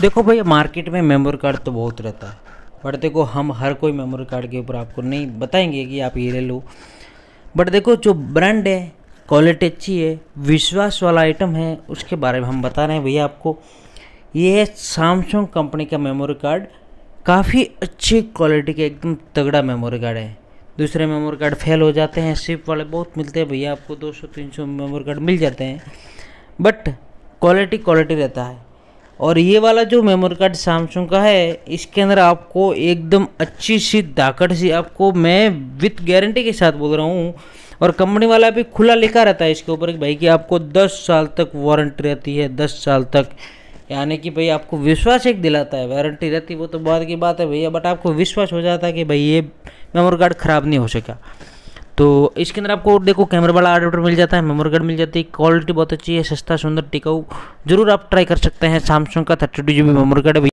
देखो भैया मार्केट में मेमोरी कार्ड तो बहुत रहता है बट देखो हम हर कोई मेमोरी कार्ड के ऊपर आपको नहीं बताएँगे कि आप ये ले लो। बट देखो, जो ब्रांड है क्वालिटी अच्छी है, विश्वास वाला आइटम है, उसके बारे में हम बता रहे हैं भैया आपको। ये है सैमसंग कंपनी का मेमोरी कार्ड काफ़ी अच्छी क्वालिटी के, एकदम तगड़ा मेमोरी कार्ड है। दूसरे मेमोरी कार्ड फेल हो जाते हैं सिप वाले बहुत मिलते हैं भैया, आपको 200-300 मेमोरी कार्ड मिल जाते हैं। बट क्वालिटी क्वालिटी रहता है। और ये वाला जो मेमोरी कार्ड सैमसंग का है, इसके अंदर आपको एकदम अच्छी सी दाकड़ सी आपको मैं विथ गारंटी के साथ बोल रहा हूँ। और कंपनी वाला भी खुला लिखा रहता है इसके ऊपर कि भाई कि आपको 10 साल तक वारंटी रहती है 10 साल तक। यानी कि भाई आपको विश्वास एक दिलाता है वारंटी रहती वो तो बाद की बात है भैया बट आपको विश्वास हो जाता है कि भाई ये मेमोरी कार्ड ख़राब नहीं हो सका। तो इसके अंदर आपको देखो कैमरा वाला अडाप्टर मिल जाता है मेमोरी कार्ड मिल जाती है क्वालिटी बहुत अच्छी है, सस्ता, सुंदर, टिकाऊ, ज़रूर आप ट्राई कर सकते हैं सैमसंग का thirty two G B memory card